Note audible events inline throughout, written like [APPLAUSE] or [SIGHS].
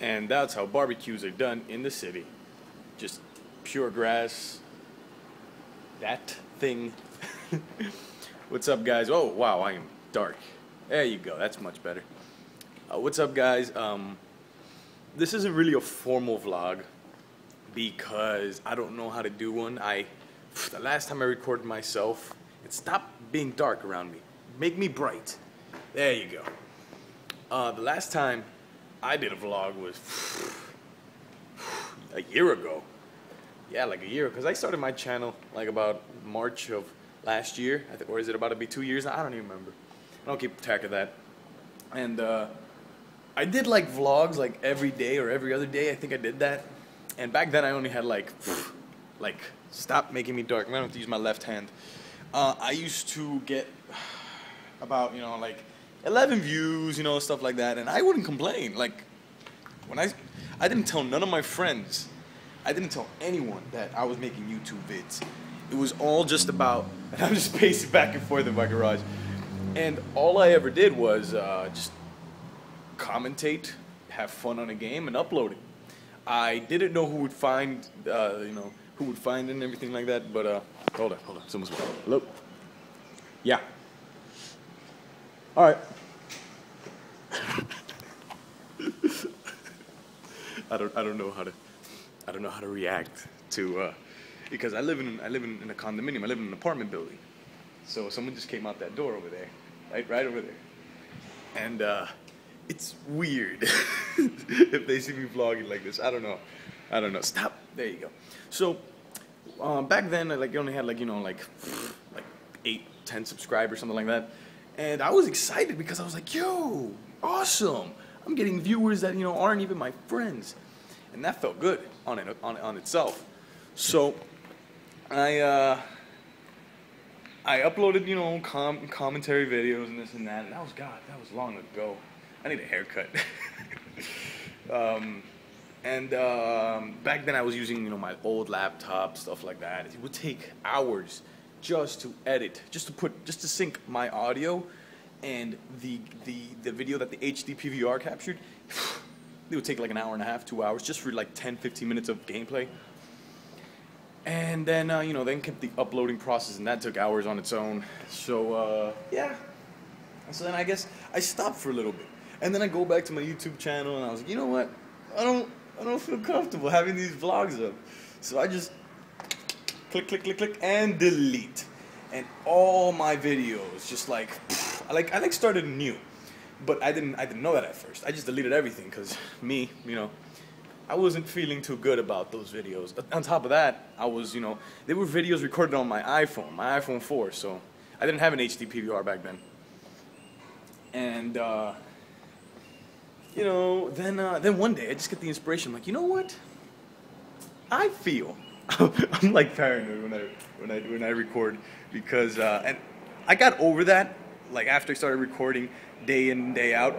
And that's how barbecues are done in the city. Just pure grass. That thing. [LAUGHS] what's up, guys? Oh, wow, I am dark. There you go. That's much better. Uh, what's up, guys? Um, this isn't really a formal vlog because I don't know how to do one. I the last time I recorded myself, it stopped being dark around me. Make me bright. There you go. Uh, the last time I did a vlog was [SIGHS] a year ago. Yeah, like a year, because I started my channel like about March of last year, I think, or is it about to be two years? I don't even remember. I don't keep track of that. And uh, I did like vlogs like every day or every other day. I think I did that. And back then I only had like, [SIGHS] like stop making me dark. I'm gonna have to use my left hand. Uh, I used to get [SIGHS] about you know like 11 views, you know stuff like that, and I wouldn't complain. Like when I, I didn't tell none of my friends, I didn't tell anyone that I was making YouTube vids. It was all just about, [LAUGHS] and I'm just pacing back and forth in my garage, and all I ever did was uh, just commentate, have fun on a game, and upload it. I didn't know who would find, uh, you know, who would find it and everything like that. But uh, hold on, hold on, someone's hello. Yeah. All right. I don't, I don't know how to, I don't know how to react to, uh, because I live in, I live in, in a condominium. I live in an apartment building. So someone just came out that door over there, right, right over there, and uh, it's weird [LAUGHS] if they see me vlogging like this. I don't know. I don't know. Stop. There you go. So um, back then, like you only had like you know like like eight, ten subscribers, something like that, and I was excited because I was like, yo, awesome! I'm getting viewers that you know aren't even my friends, and that felt good on it on on itself. So I. Uh, I uploaded, you know, com- commentary videos and this and that, and that was God, that was long ago. I need a haircut. [LAUGHS] um, and um, back then I was using, you know, my old laptop, stuff like that. It would take hours just to edit, just to put, just to sync my audio and the the the video that the HD PVR captured. [SIGHS] It would take like an hour and a half, two hours, just for like 10, 15 minutes of gameplay. And then, uh, you know, then kept the uploading process, and that took hours on its own. So, uh, yeah. So then I guess I stopped for a little bit. And then I go back to my YouTube channel and I was like, you know what? I don't I don't feel comfortable having these vlogs up. So I just click click click click and delete. And all my videos just like I like I like started new. But I didn't I didn't know that at first. I just deleted everything cuz me, you know, I wasn't feeling too good about those videos. On top of that, I was, you know, they were videos recorded on my iPhone, my iPhone 4, so I didn't have an HD PVR back then. And uh you know, then uh, then one day I just get the inspiration. I'm like, you know what? I feel [LAUGHS] I'm like paranoid when I when I when I record because uh, and I got over that like after I started recording day in day out.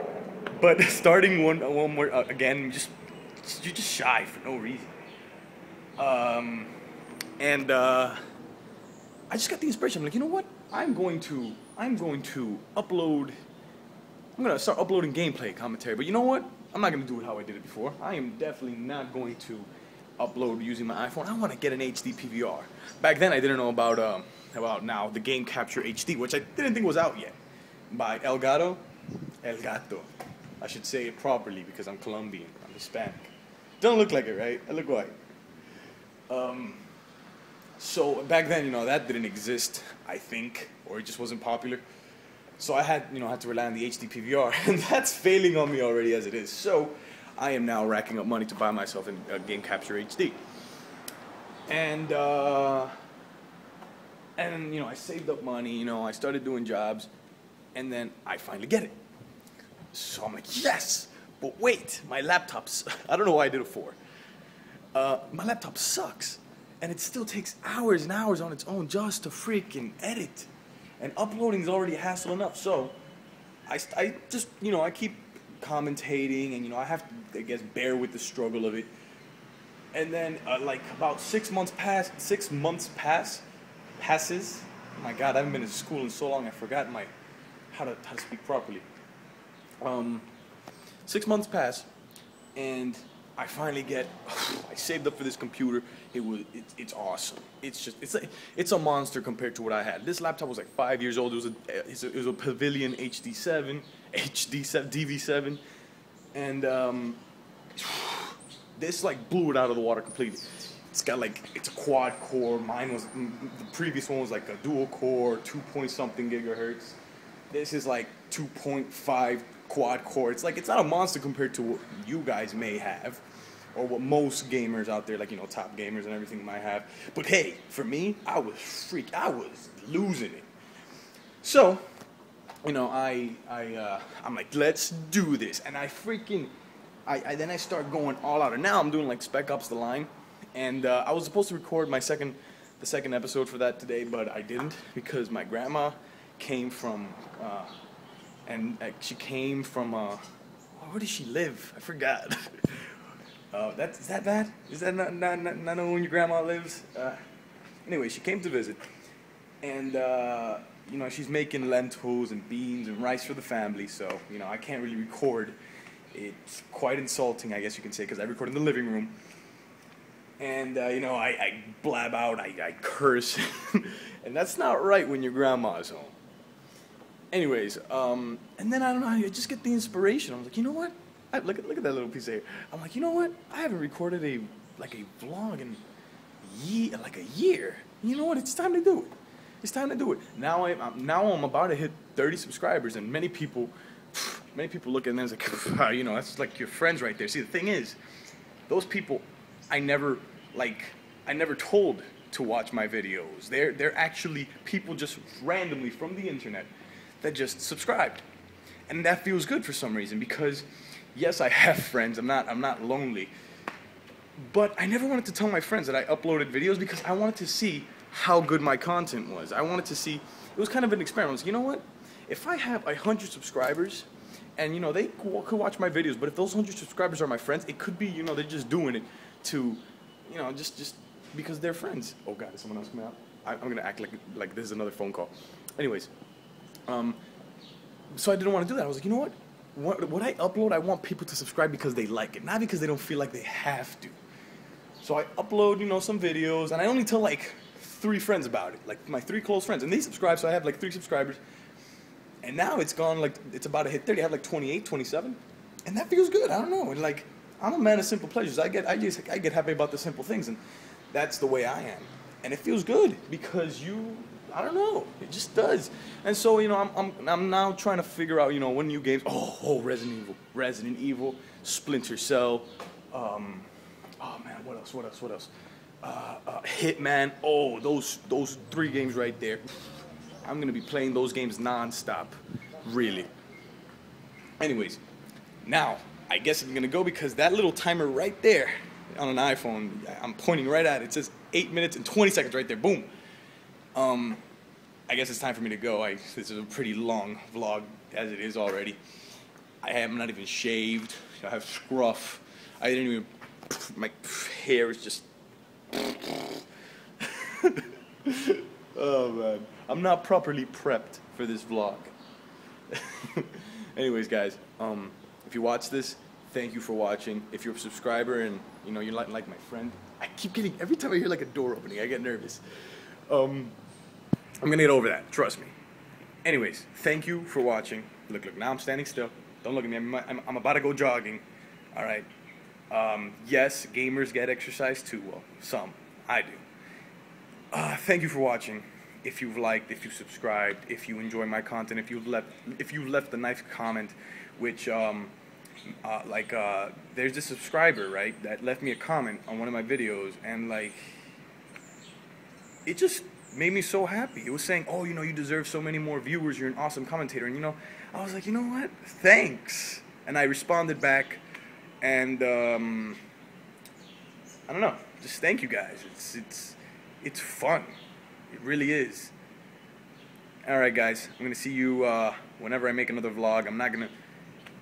But [LAUGHS] starting one one more uh, again, just you're just shy for no reason. Um, and uh, I just got the inspiration. I'm like, you know what? I'm going to I'm going to upload I'm gonna start uploading gameplay commentary. But you know what? I'm not gonna do it how I did it before. I am definitely not going to upload using my iPhone. I want to get an HD PVR. Back then, I didn't know about um, about now the Game Capture HD, which I didn't think was out yet, by Elgato. El Gato. I should say it properly because I'm Colombian. I'm Hispanic. Don't look like it, right? I look white. Um, so back then, you know, that didn't exist, I think, or it just wasn't popular. So I had, you know, had to rely on the HD PVR, [LAUGHS] and that's failing on me already as it is. So I am now racking up money to buy myself a Game Capture HD. And uh, and you know, I saved up money. You know, I started doing jobs, and then I finally get it. So I'm like, yes. But wait, my laptop's. [LAUGHS] I don't know why I did it for. Uh, my laptop sucks, and it still takes hours and hours on its own just to freaking edit and uploading is already hassle enough. So I, I just, you know, I keep commentating and, you know, I have to, I guess, bear with the struggle of it. And then, uh, like, about six months pass, six months pass, passes. Oh my God, I haven't been to school in so long, I forgot my, how to, how to speak properly. Um, six months pass, and I finally get. [SIGHS] I saved up for this computer. It was. It, it's awesome. It's just. It's like. It's a monster compared to what I had. This laptop was like five years old. It was a. A it was a Pavilion HD7, HD7, DV7, and um, [SIGHS] this like blew it out of the water completely. It's got like it's a quad core. Mine was the previous one was like a dual core, two point something gigahertz. This is like 2.5 quad core. It's like it's not a monster compared to what you guys may have, or what most gamers out there, like you know, top gamers and everything, might have. But hey, for me, I was freak. I was losing it. So, you know, I I uh, I'm like, let's do this, and I freaking, I, I then I start going all out, and now I'm doing like Spec Ops: The Line, and uh, I was supposed to record my second, the second episode for that today, but I didn't because my grandma came from. Uh, and uh, she came from uh, where does she live? I forgot. [LAUGHS] uh, that is that bad? Is that not not not, not when your grandma lives? Uh, anyway, she came to visit, and uh, you know she's making lentils and beans and rice for the family. So you know I can't really record. It's quite insulting, I guess you can say, because I record in the living room. And uh, you know I, I blab out, I, I curse, [LAUGHS] and that's not right when your grandma's home anyways, um, and then I don't know, I just get the inspiration. I was like, you know what? I, look at look at that little piece of hair. I'm like, you know what? I haven't recorded a like a vlog in year, like a year. You know what? It's time to do it. It's time to do it. Now I'm, now I'm about to hit 30 subscribers, and many people, [SIGHS] many people look at me and like, you know, that's like your friends right there. See, the thing is, those people, I never like, I never told to watch my videos. They're they're actually people just randomly from the internet that just subscribed. And that feels good for some reason because yes, I have friends. I'm not I'm not lonely. But I never wanted to tell my friends that I uploaded videos because I wanted to see how good my content was. I wanted to see it was kind of an experiment. Was, you know what? If I have a hundred subscribers, and you know they could watch my videos, but if those hundred subscribers are my friends, it could be you know they're just doing it to, you know, just just because they're friends. Oh God, is someone else coming out? I, I'm gonna act like like this is another phone call. Anyways, um, so I didn't want to do that. I was like, you know what? What? What I upload, I want people to subscribe because they like it, not because they don't feel like they have to. So I upload, you know, some videos, and I only tell like three friends about it, like my three close friends, and they subscribe. So I have like three subscribers, and now it's gone like it's about to hit 30. I have like 28, 27, and that feels good. I don't know, and like I'm a man of simple pleasures. I get I just I get happy about the simple things, and that's the way I am, and it feels good because you I don't know. It just does. And so, you know, I'm, I'm, I'm now trying to figure out, you know, what new games. Oh, oh, Resident Evil. Resident Evil, Splinter Cell. Um, oh, man, what else? What else? What else? Uh, uh, Hitman. Oh, those, those three games right there. I'm going to be playing those games nonstop. Really. Anyways, now, I guess I'm going to go because that little timer right there on an iPhone, I'm pointing right at it. It says 8 minutes and 20 seconds right there. Boom. Um, I guess it's time for me to go. I, this is a pretty long vlog as it is already. I am not even shaved. I have scruff. I didn't even. My hair is just. [LAUGHS] oh man, I'm not properly prepped for this vlog. [LAUGHS] Anyways, guys, um, if you watch this, thank you for watching. If you're a subscriber and you know you're like like my friend, I keep getting every time I hear like a door opening, I get nervous. Um, I'm gonna get over that. Trust me. Anyways, thank you for watching. Look, look. Now I'm standing still. Don't look at me. I'm, I'm, I'm about to go jogging. All right. Um, yes, gamers get exercise too. Well, some. I do. Uh, thank you for watching. If you've liked, if you subscribed, if you enjoy my content, if you've left, if you left a nice comment, which um, uh, like uh, there's this subscriber right that left me a comment on one of my videos, and like it just made me so happy. It was saying, "Oh, you know, you deserve so many more viewers. You're an awesome commentator." And you know, I was like, "You know what? Thanks." And I responded back, and um, I don't know. Just thank you guys. It's it's it's fun. It really is. All right, guys. I'm gonna see you uh, whenever I make another vlog. I'm not gonna.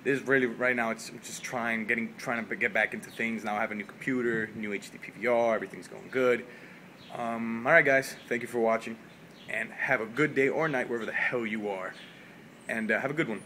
This is really right now. It's just trying, getting, trying to get back into things. Now I have a new computer, new HD PVR. Everything's going good. Um, Alright, guys, thank you for watching, and have a good day or night wherever the hell you are. And uh, have a good one.